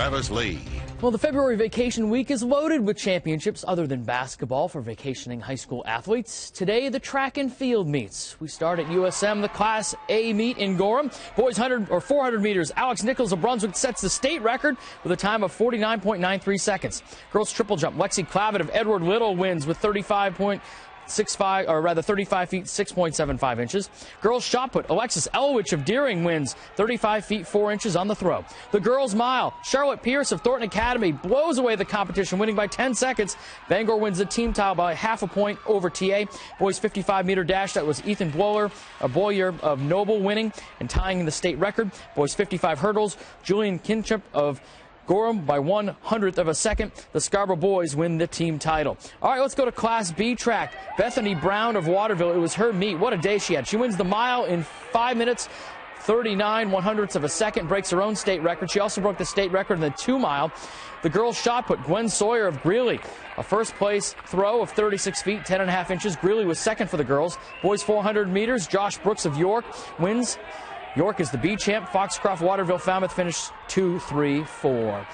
Travis Lee. Well, the February vacation week is loaded with championships other than basketball for vacationing high school athletes. Today, the track and field meets. We start at USM, the Class A meet in Gorham. Boys 100 or 400 meters. Alex Nichols of Brunswick sets the state record with a time of 49.93 seconds. Girls triple jump. Lexi Clavitt of Edward Little wins with 35 six five, or rather 35 feet 6.75 inches. Girls shot put, Alexis Elwich of Deering wins 35 feet 4 inches on the throw. The girls mile, Charlotte Pierce of Thornton Academy blows away the competition, winning by 10 seconds. Bangor wins the team title by half a point over TA. Boys 55 meter dash, that was Ethan Boyer, a Boyer of Noble winning and tying the state record. Boys 55 hurdles, Julian Kinchip of Gorham by one hundredth of a second. The Scarborough boys win the team title. All right, let's go to Class B track. Bethany Brown of Waterville. It was her meet. What a day she had. She wins the mile in five minutes. 39 one hundredths of a second, breaks her own state record. She also broke the state record in the two mile. The girls shot put Gwen Sawyer of Greely, a first place throw of 36 feet, 10 and a half inches. Greely was second for the girls. Boys 400 meters, Josh Brooks of York wins York is the B champ. Foxcroft, Waterville, Falmouth finish 2 3 4.